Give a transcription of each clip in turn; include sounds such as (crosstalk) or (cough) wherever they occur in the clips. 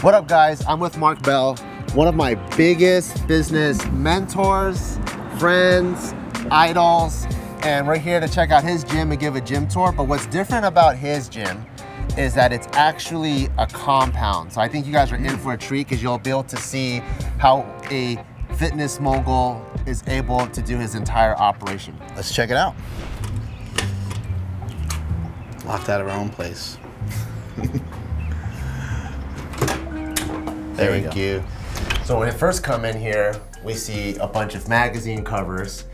What up, guys? I'm with Mark Bell, one of my biggest business mentors, friends, idols, and we're here to check out his gym and give a gym tour. But what's different about his gym is that it's actually a compound. So I think you guys are in for a treat because you'll be able to see how a fitness mogul is able to do his entire operation. Let's check it out. Locked out of our own place. (laughs) there Thank go. you. So when we first come in here, we see a bunch of magazine covers,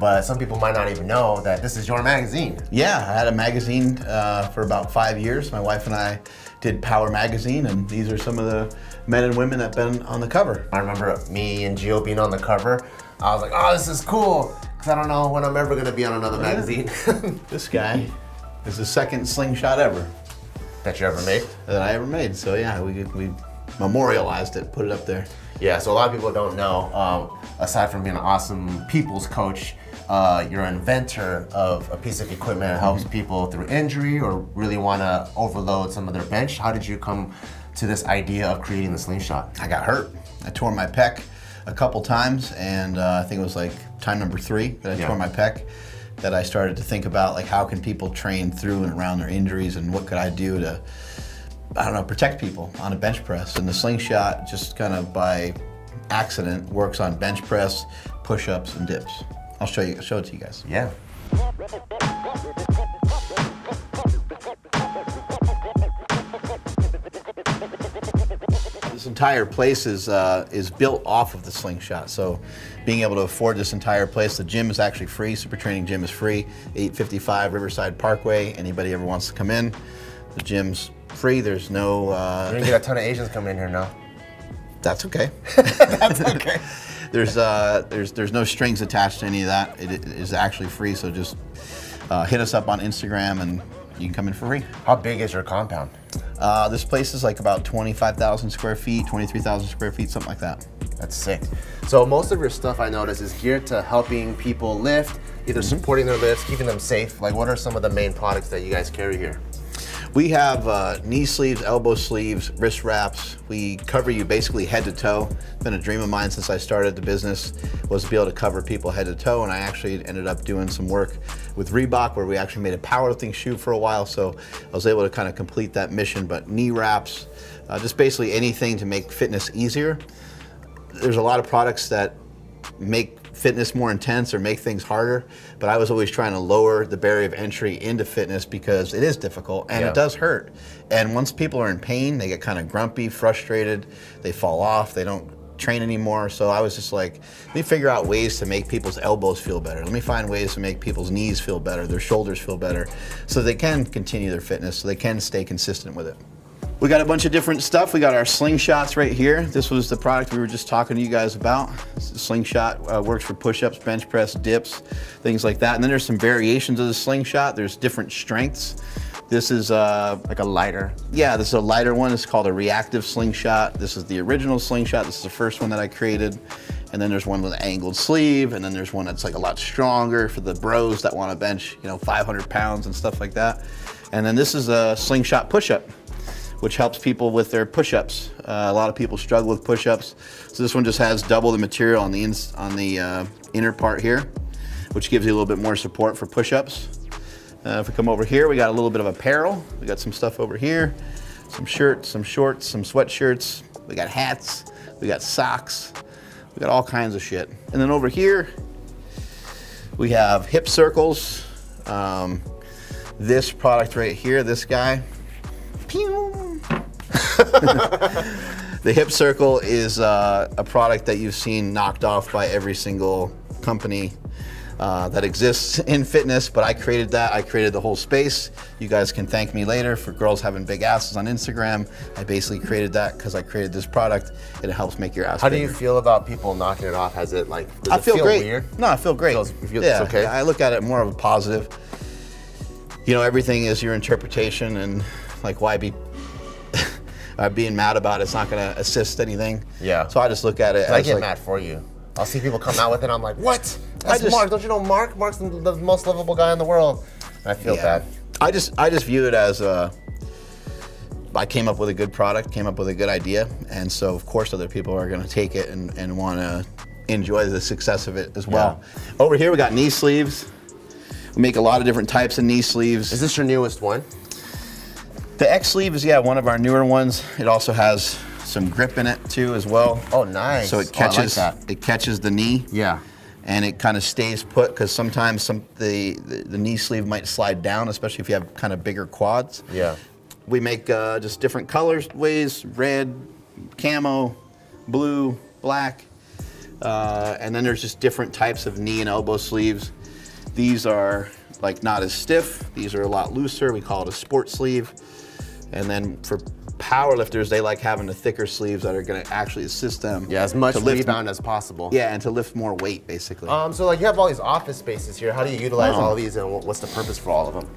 but some people might not even know that this is your magazine. Yeah, I had a magazine uh, for about five years. My wife and I did Power Magazine, and these are some of the men and women that have been on the cover. I remember me and Geo being on the cover. I was like, oh, this is cool, because I don't know when I'm ever gonna be on another magazine (laughs) This guy is the second slingshot ever that you ever made. that I ever made. So yeah, we we memorialized it, put it up there. Yeah, so a lot of people don't know, um, aside from being an awesome people's coach, uh, you're an inventor of a piece of equipment that helps people through injury or really want to overload some of their bench. How did you come to this idea of creating the slingshot? I got hurt. I tore my pec a couple times, and uh, I think it was like time number three that I Yeah. tore my pec. That I started to think about like how can people train through and around their injuries, and what could I do to, I don't know, protect people on a bench press. And the slingshot just kind of by accident works on bench press, push-ups, and dips. I'll show you, show it to you guys. Yeah. This entire place is uh, is built off of the slingshot. So, being able to afford this entire place, the gym is actually free. Super Training Gym is free. 855 Riverside Parkway. Anybody ever wants to come in, the gym's free. There's no. You're Uh, gonna get a ton of Asians coming in here now. that's okay. (laughs) That's okay. (laughs) There's uh, there's there's no strings attached to any of that. It is actually free. So just uh, hit us up on Instagram and you can come in for free. How big is your compound? Uh, this place is like about 25,000 square feet, 23,000 square feet, something like that. That's sick. So most of your stuff I notice is geared to helping people lift, either supporting their lifts, keeping them safe. Like what are some of the main products that you guys carry here? We have uh, knee sleeves, elbow sleeves, wrist wraps. We cover you basically head to toe. It's been a dream of mine since I started the business was to be able to cover people head to toe, and I actually ended up doing some work with Reebok where we actually made a powerlifting shoe for a while. So I was able to kind of complete that mission. But knee wraps, uh, just basically anything to make fitness easier. There's a lot of products that make fitness more intense or make things harder, but I was always trying to lower the barrier of entry into fitness because it is difficult and Yeah. it does hurt. And once people are in pain, they get kind of grumpy, frustrated, they fall off, they don't train anymore. So I was just like, let me figure out ways to make people's elbows feel better. Let me find ways to make people's knees feel better, their shoulders feel better, so they can continue their fitness, so they can stay consistent with it. We got a bunch of different stuff. We got our slingshots right here. This was the product we were just talking to you guys about. Slingshot uh, works for push-ups, bench press, dips, things like that. And then there's some variations of the slingshot. There's different strengths. This is uh, Like a lighter. yeah, this is a lighter one. It's called a reactive slingshot. This is the original slingshot. This is the first one that I created. And then there's one with an angled sleeve, and then there's one that's like a lot stronger for the bros that want to bench, you know, 500 pounds and stuff like that. And then this is a slingshot push-up, which helps people with their push-ups. Uh, a lot of people struggle with push-ups, so this one just has double the material on the on the uh, inner part here, which gives you a little bit more support for push-ups. Uh, if we come over here, we got a little bit of apparel. We got some stuff over here, some shirts, some shorts, some sweatshirts. We got hats. We got socks. We got all kinds of shit. And then over here, we have hip circles. Um, this product right here, this guy. Pew. (laughs) the hip circle is uh, a product that you've seen knocked off by every single company uh, that exists in fitness, but I created that. I created the whole space. You guys can thank me later for girls having big asses on Instagram. I basically created that because I created this product and it helps make your ass How do you feel about people knocking it off? Has it like I it feel, great. weird? No, I feel great. Feels- you feel yeah, it's okay? I look at it more of a positive. You know, everything is your interpretation, and like, why be uh, being mad about it, it's not going to assist anything. Yeah. So I just look at it. I get like, mad for you. I'll see people come out with it. I'm like, what? That's just- Mark. Don't you know Mark? Mark's the, the most lovable guy in the world. I feel Yeah. bad. I just I just view it as a I came up with a good product, came up with a good idea, and so of course other people are going to take it and, and want to enjoy the success of it as well. Over here we got knee sleeves. We make a lot of different types of knee sleeves. Is this your newest one? The X sleeve is yeah one of our newer ones. It also has some grip in it too as well. Oh, nice. So Oh, it like catches that. it catches the knee. Yeah. And it kind of stays put because sometimes some the, the the knee sleeve might slide down, especially if you have kind of bigger quads. Yeah. We make uh, just different colors, ways, red, camo, blue, black, uh, and then there's just different types of knee and elbow sleeves. These are like not as stiff. These are a lot looser. We call it a sport sleeve. And then for power lifters, they like having the thicker sleeves that are going to actually assist them. Yeah, as much to lift, rebound as possible. Yeah, and to lift more weight, basically. Um, so like you have all these office spaces here. How do you utilize Oh. all of these, and what's the purpose for all of them?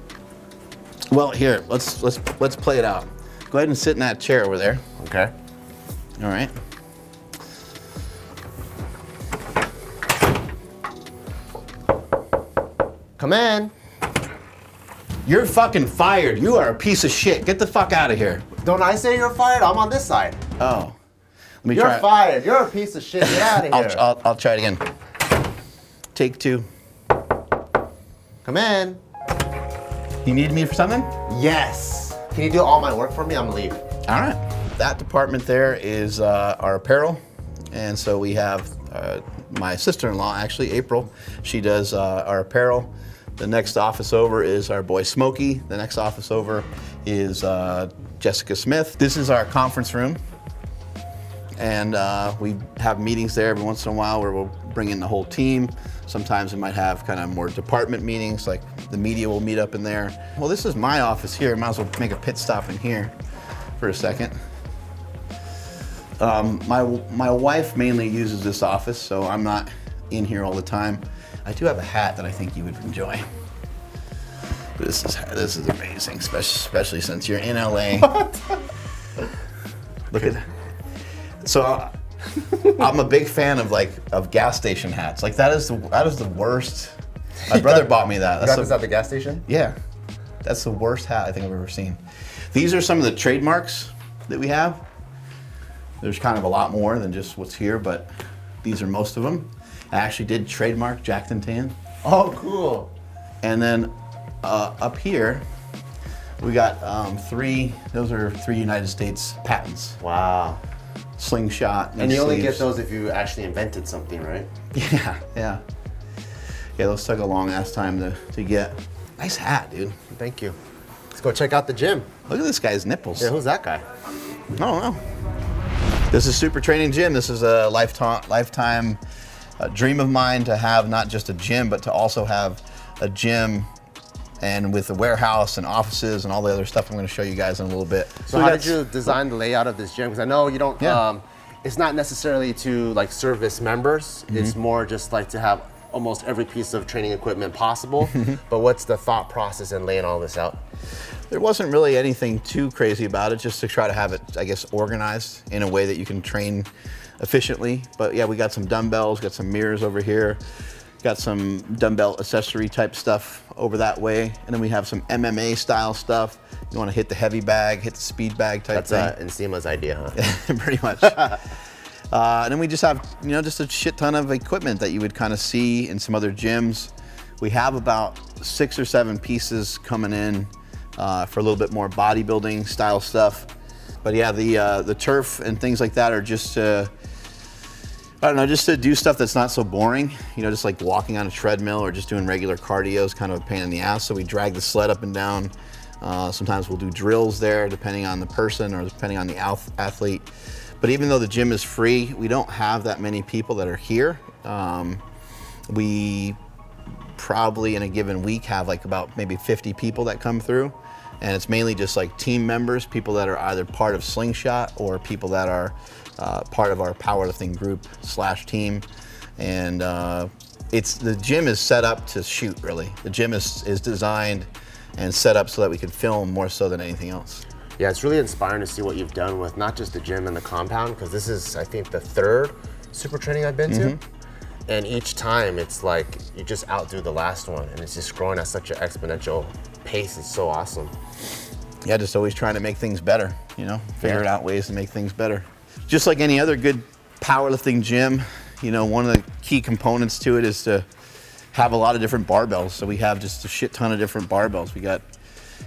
well, here, let's let's let's play it out. Go ahead and sit in that chair over there. Okay. All right. Come in. You're fucking fired. You are a piece of shit. Get the fuck out of here. Don't I say you're fired? I'm on this side. Oh. Let me try. You're try. fired. You're a piece of shit. Get out of (laughs) here. I'll, I'll, I'll try it again. Take two. Come in. You need me for something? Yes. Can you do all my work for me? I'm gonna leave. All right. That department there is uh, our apparel. And so we have uh, my sister in law, actually, April. She does uh, our apparel. The next office over is our boy Smokey. The next office over is uh, Jessica Smith. This is our conference room. And uh, we have meetings there every once in a while where we'll bring in the whole team. Sometimes we might have kind of more department meetings, like the media will meet up in there. Well, this is my office here. Might as well make a pit stop in here for a second. Um, my my wife mainly uses this office, so I'm not in here all the time. I do have a hat that I think you would enjoy. This is this is amazing, especially, since you're in LA. (laughs) Look at that. So I'm a big fan of like of gas station hats. Like that is the that is the worst. My (laughs) brother bought me that. You got That's this at the gas station? yeah, that's the worst hat I think I've ever seen. These are some of the trademarks that we have. There's kind of a lot more than just what's here, but these are most of them. I actually did trademark Jackson Tan. Oh, cool. And then uh, up here, we got um, three, those are three United States patents. Wow. Slingshot. And you only get those if you actually invented something, right? (laughs) Yeah, yeah. Yeah, those took a long ass time to, to get. Nice hat, dude. Thank you. Let's go check out the gym. Look at this guy's nipples. Yeah, who's that guy? I don't know. This is Super Training Gym. This is a lifetime lifetime uh, dream of mine to have not just a gym, but to also have a gym and with a warehouse and offices and all the other stuff I'm going to show you guys in a little bit. So we how did you design the layout of this gym? Because I know you don't. Yeah. Um, it's not necessarily to like service members. Mm-hmm. It's more just like to have almost every piece of training equipment possible. (laughs) but what's the thought process in laying all this out? There wasn't really anything too crazy about it, just to try to have it, I guess, organized in a way that you can train efficiently. But yeah, we got some dumbbells, got some mirrors over here, got some dumbbell accessory type stuff over that way, and then we have some MMA style stuff. You want to hit the heavy bag, hit the speed bag type That's thing. uh, Nsima's idea, huh? (laughs) pretty much. (laughs) uh, and then we just have, you know, just a shit ton of equipment that you would kind of see in some other gyms. We have about six or seven pieces coming in uh, for a little bit more bodybuilding style stuff. But yeah, the uh, the turf and things like that are just, uh, I don't know, just to do stuff that's not so boring. You know, just like walking on a treadmill or just doing regular cardio is kind of a pain in the ass. So we drag the sled up and down. Uh, sometimes we'll do drills there, depending on the person or depending on the athlete. But even though the gym is free, we don't have that many people that are here. Um, we probably in a given week have like about maybe 50 people that come through. And it's mainly just like team members, people that are either part of Slingshot or people that are uh, part of our powerlifting group slash team. And uh, it's the gym is set up to shoot really. The gym is, is designed and set up so that we can film more so than anything else. Yeah, it's really inspiring to see what you've done with not just the gym and the compound, because this is, I think, the third super training I've been to. And each time it's like you just outdo the last one, and it's just growing at such an exponential pace. It's so awesome. yeah, just always trying to make things better, you know, figuring yeah. out ways to make things better. Just like any other good powerlifting gym, you know, one of the key components to it is to have a lot of different barbells. So we have just a shit ton of different barbells. We got,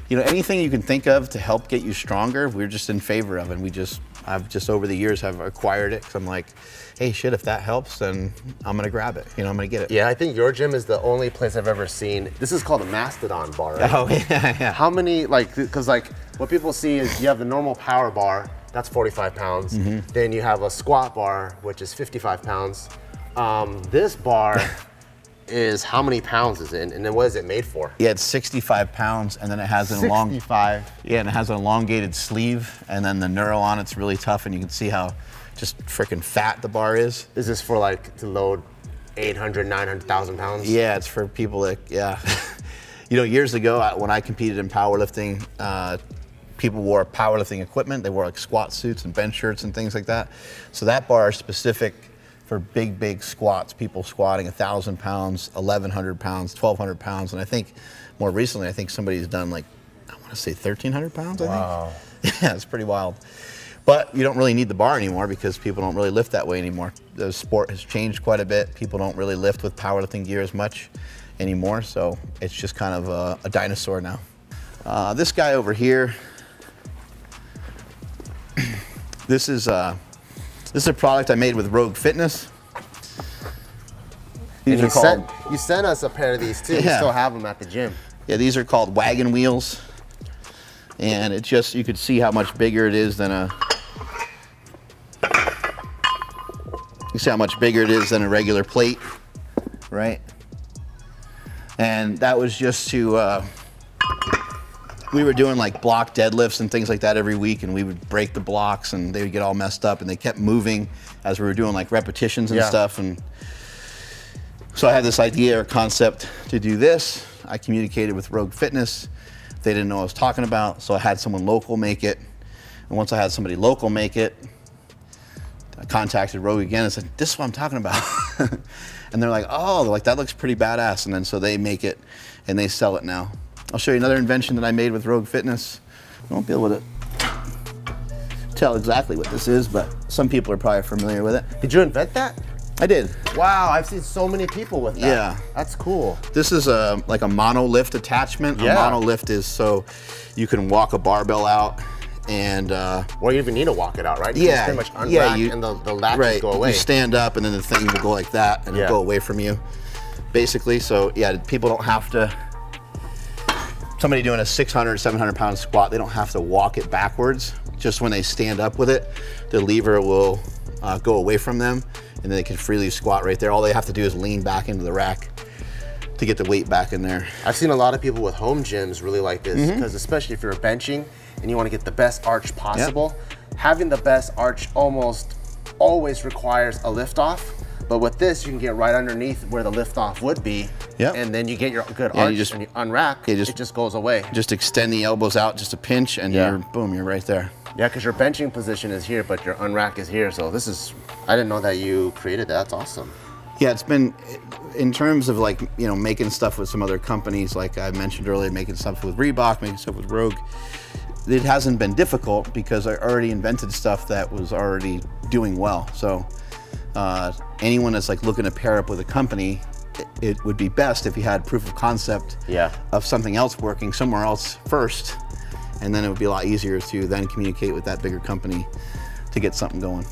you know, anything you can think of to help get you stronger, we're just in favor of. And we just, I've just over the years have acquired it because I'm like, hey, shit, if that helps, then I'm gonna grab it. You know, I'm gonna get it. Yeah, I think your gym is the only place I've ever seen. This is called a Mastodon bar, right? (laughs) Oh, yeah, yeah. How many, like, because like what people see is you have the normal power bar, that's 45 pounds. Mm -hmm. Then you have a squat bar, which is 55 pounds. Um, this bar (laughs) is how many pounds is it, and then what is it made for? Yeah, it's 65 pounds, and then it has an 65. Yeah, and it has an elongated sleeve, and then the knurl on it's really tough, and you can see how just freaking fat the bar is. Is this for like to load 800, 900,000 pounds? Yeah, it's for people that, yeah. (laughs) you know, years ago when I competed in powerlifting, uh, people wore powerlifting equipment. They wore like squat suits and bench shirts and things like that. So that bar is specific for big, big squats, people squatting 1,000 pounds, 1,100 pounds, 1,200 pounds. And I think more recently, I think somebody's done like, I want to say 1,300 pounds, I wow. think. (laughs) yeah, it's pretty wild. But you don't really need the bar anymore because people don't really lift that way anymore. The sport has changed quite a bit. People don't really lift with powerlifting gear as much anymore. So it's just kind of a, a dinosaur now. Uh, this guy over here, this is uh, this is a product I made with Rogue Fitness. These are called. Sent, you sent us a pair of these too. Yeah. We still have them at the gym. Yeah, these are called wagon wheels, and it just you could see how much bigger it is than a. You see how much bigger it is than a regular plate, right? And that was just to uh, we were doing like block deadlifts and things like that every week and we would break the blocks and they would get all messed up and they kept moving as we were doing like repetitions and yeah. stuff and so I had this idea or concept to do this. I communicated with Rogue Fitness. They didn't know what I was talking about, so I had someone local make it. And once I had somebody local make it, I contacted Rogue again and said, this is what I'm talking about. (laughs) and they're like, oh, they're like, that looks pretty badass. And then so they make it and they sell it now. I'll show you another invention that I made with Rogue Fitness. I won't be able to tell exactly what this is, but some people are probably familiar with it. Did you invent that? I did. Wow, I've seen so many people with that. Yeah. That's cool. This is a like a monolift attachment. Yeah. A monolift is so you can walk a barbell out and uh, or you even need to walk it out, right? You yeah, pretty much unrack yeah, you, and the, the latches right, go away. You stand up and then the thing will go like that and yeah. it'll go away from you, basically. So yeah, people don't have to somebody doing a 600, 700 pound squat, they don't have to walk it backwards. Just when they stand up with it, the lever will uh, go away from them and then they can freely squat right there. All they have to do is lean back into the rack to get the weight back in there. I've seen a lot of people with home gyms really like this because mm -hmm. especially if you're benching and you want to get the best arch possible, yep. having the best arch almost always requires a lift off but with this, you can get right underneath where the liftoff would be. Yep. And then you get your good yeah, arch you just, and you unrack, you just, it just goes away. Just extend the elbows out just a pinch and yeah. you're, boom, you're right there. Yeah, because your benching position is here, but your unrack is here. So this is, I didn't know that you created that. That's awesome. Yeah, it's been, in terms of like, you know, making stuff with some other companies, like I mentioned earlier, making stuff with Reebok, making stuff with Rogue, it hasn't been difficult because I already invented stuff that was already doing well. So uh, anyone that's like looking to pair up with a company, it, it, would be best if you had proof of concept yeah. of something else working somewhere else first, and then it would be a lot easier to then communicate with that bigger company to get something going.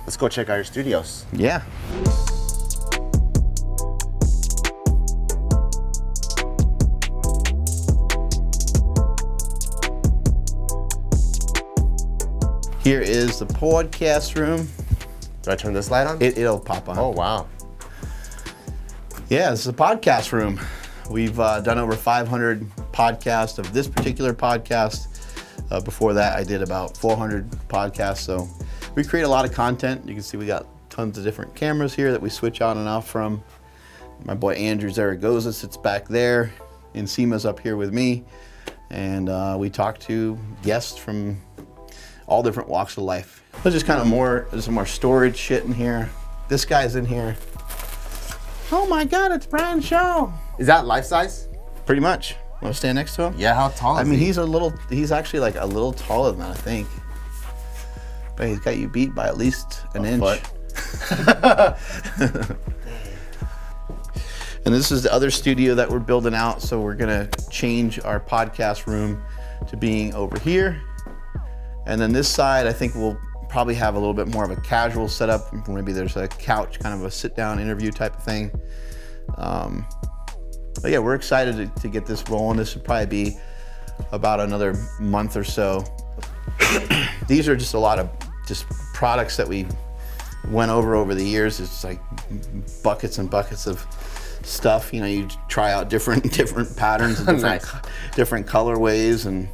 Let's go check out your studios. Yeah. Here is the podcast room. Do I turn this light on? It, will pop on. Oh, wow. Yeah, this is a podcast room. We've uh, done over 500 podcasts of this particular podcast. Uh, before that, I did about 400 podcasts. So we create a lot of content. You can see we got tons of different cameras here that we switch on and off from. My boy Andrew Zaragoza sits back there. and Seema's up here with me. And uh, we talk to guests from all different walks of life. There's just kind of more, there's some more storage shit in here. This guy's in here. Oh my God, it's Brian Shaw. Is that life size? Pretty much. Want to stand next to him? Yeah, how tall I mean, he? he's a little. He's actually like a little taller than that, I think. But he's got you beat by at least an inch. foot. (laughs) And this is the other studio that we're building out. So we're gonna change our podcast room to being over here. And then this side, I think we'll probably have a little bit more of a casual setup. Maybe there's a couch, kind of a sit down interview type of thing. Um, but yeah, we're excited to, to get this rolling. This would probably be about another month or so. (coughs) These are just a lot of just products that we went over over the years. It's like buckets and buckets of stuff. You know, you try out different (laughs) different patterns and (laughs) different Nice. different colorways and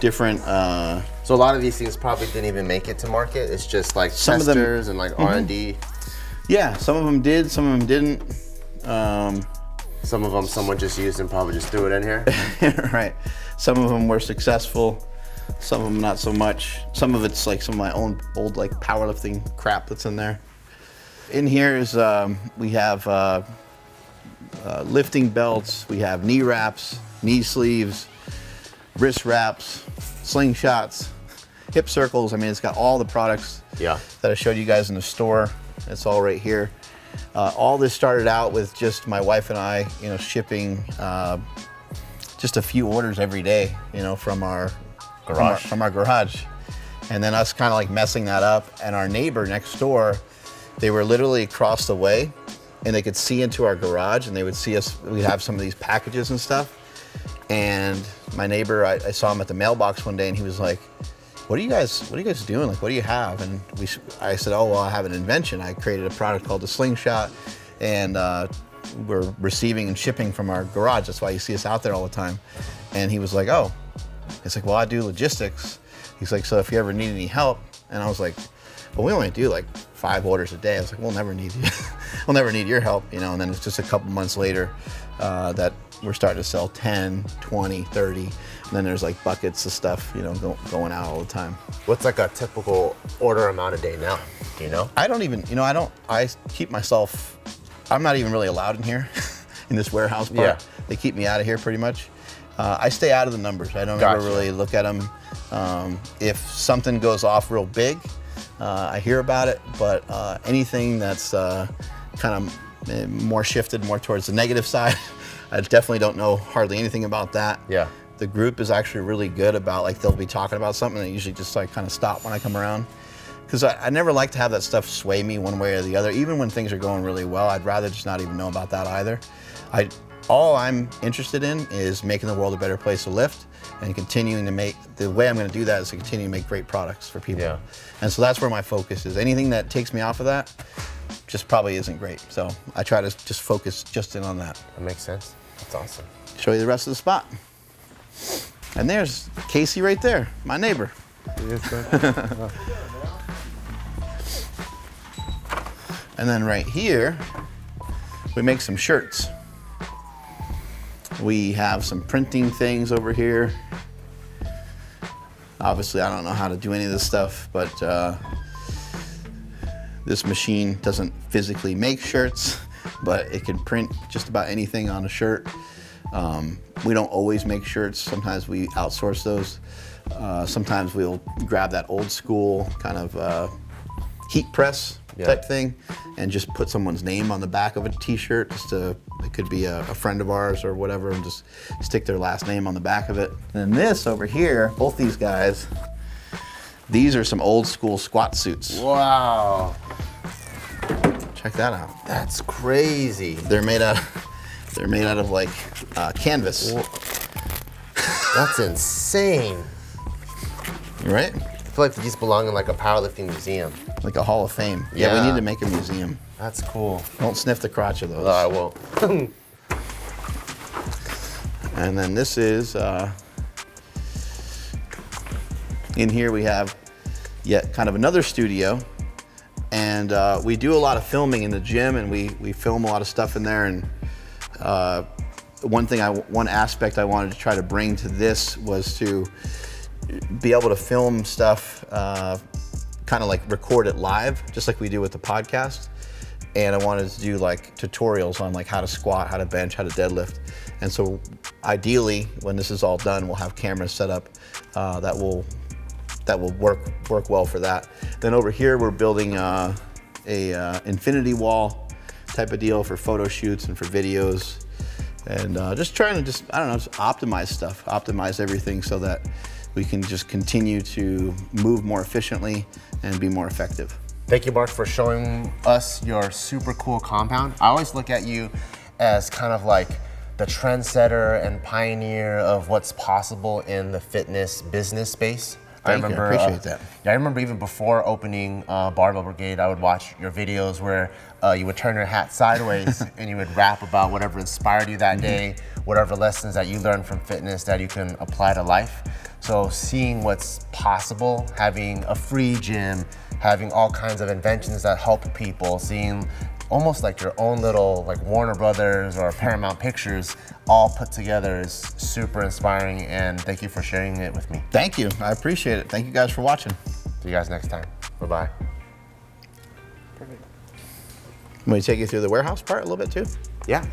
different. Uh, So a lot of these things probably didn't even make it to market. It's just like Some of them- Mm-hmm. testers and like R and D. yeah, some of them did, some of them didn't. Um, Some of them someone just used and probably just threw it in here. (laughs) right. Some of them were successful. Some of them not so much. Some of it's like some of my own old like powerlifting crap that's in there. In here is um, we have uh, uh, lifting belts. We have knee wraps, knee sleeves, wrist wraps, slingshots, hip circles. I mean, it's got all the products Yeah. that I showed you guys in the store. It's all right here. Uh, all this started out with just my wife and I, you know, shipping uh, just a few orders every day, you know, from our from our- Garage. From our, garage, and then us kind of like messing that up. And our neighbor next door, they were literally across the way, and they could see into our garage, and they would see us. We'd have some of these packages and stuff. And my neighbor, I, I saw him at the mailbox one day, and he was like, "What are you guys? What are you guys doing? Like, what do you have?" And we, I said, "Oh, well, I have an invention. I created a product called the Slingshot, and uh, we're receiving and shipping from our garage. That's why you see us out there all the time." And he was like, "Oh," it's like, "Well, I do logistics." He's like, "So if you ever need any help," and I was like, "Well, we only do like five orders a day." I was like, "We'll never need you. (laughs) we'll never need your help," you know. And then it's just a couple months later uh, that we're starting to sell 10, 20, 30. And then there's like buckets of stuff, you know, go, going out all the time. What's like a typical order amount a day now? Do you know? I don't even, you know, I don't, I keep myself, I'm not even really allowed in here (laughs) in this warehouse part. Yeah. They keep me out of here pretty much. Uh, I stay out of the numbers. I don't Gotcha. ever really look at them. Um, if something goes off real big, uh, I hear about it, but uh, anything that's uh, kind of eh, more shifted more towards the negative (laughs) side, I definitely don't know hardly anything about that. Yeah. The group is actually really good about like they'll be talking about something and they usually just like kind of stop when I come around. Because I, I never like to have that stuff sway me one way or the other. Even when things are going really well, I'd rather just not even know about that either. I all I'm interested in is making the world a better place to lift and continuing to make the way I'm going to do that is to continue to make great products for people. Yeah. And so that's where my focus is. Anything that takes me off of that just probably isn't great. So I try to just focus just in on that. That makes sense. That's awesome. Show you the rest of the spot. And there's Casey right there, my neighbor. (laughs) And then right here, we make some shirts. We have some printing things over here. Obviously, I don't know how to do any of this stuff, but uh, this machine doesn't physically make shirts, but it can print just about anything on a shirt. Um, we don't always make shirts. Sometimes we outsource those. Uh, sometimes we'll grab that old school kind of uh, heat press Yeah. type thing and just put someone's name on the back of a t-shirt just to it could be a, a friend of ours or whatever and just stick their last name on the back of it and then this over here both these guys these are some old school squat suits Wow. Check that out That's crazy. they're made out (laughs) they're made out of like uh, canvas That's insane. right I feel like these belong in like a powerlifting museum. like a hall of fame yeah, we need to make a museum That's cool. don't sniff the crotch of those No, I won't. (laughs) And then this is, uh, in here we have yet kind of another studio. And uh, we do a lot of filming in the gym and we, we film a lot of stuff in there. And uh, one thing, I, one aspect I wanted to try to bring to this was to be able to film stuff, uh, kind of like record it live, just like we do with the podcast. And I wanted to do like tutorials on like how to squat, how to bench, how to deadlift. And so ideally, when this is all done, we'll have cameras set up uh, that will that will work work well for that. Then over here, we're building uh, a uh, infinity wall type of deal for photo shoots and for videos, and uh, just trying to just I don't know, just optimize stuff, optimize everything so that we can just continue to move more efficiently and be more effective. Thank you, Mark, for showing us your super cool compound. I always look at you as kind of like the trendsetter and pioneer of what's possible in the fitness business space. I remember, you. I appreciate uh, that. Yeah, I remember even before opening uh, Barbell Brigade, I would watch your videos where uh, you would turn your hat sideways (laughs) and you would rap about whatever inspired you that mm -hmm. day, whatever lessons that you learned from fitness that you can apply to life. So seeing what's possible, having a free gym, having all kinds of inventions that help people, seeing almost like your own little like Warner Brothers or Paramount Pictures all put together is super inspiring and thank you for sharing it with me. Thank you, I appreciate it. Thank you guys for watching. See you guys next time. Bye-bye. Perfect. Let me take you through the warehouse part a little bit too? Yeah.